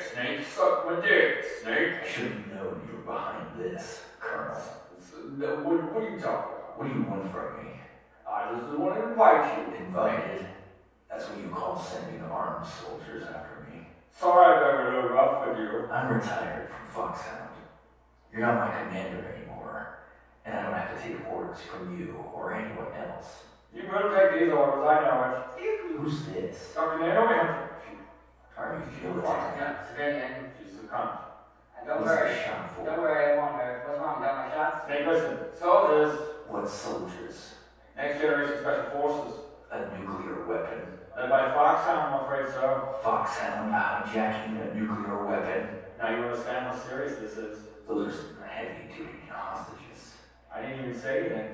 Snake. Suck my dick, Snake. I should have known you were behind this, Colonel. What, what are you talking about? What do you want from me? I just want to invite you. Invited? That's what you call sending armed soldiers after me. Sorry I've ever been rough with you. I'm retired from Foxhound. You're not my commander anymore, and I don't have to take orders from you or anyone else. You will take these orders, I know it. Who's this? Dr. Naomi. Are you military? Yeah, civilian. She's a cunt. And don't What's worry. this shot for? Don't worry, I won't hurt. What's wrong? Got my shots? Snake, listen. Soldiers. What soldiers? Next generation special forces. A nuclear weapon? Led by Foxhound, I'm afraid so. Foxhound hijacking uh, a nuclear weapon? Now you understand how serious this is. Those are some heavy duty hostages. I didn't even say anything.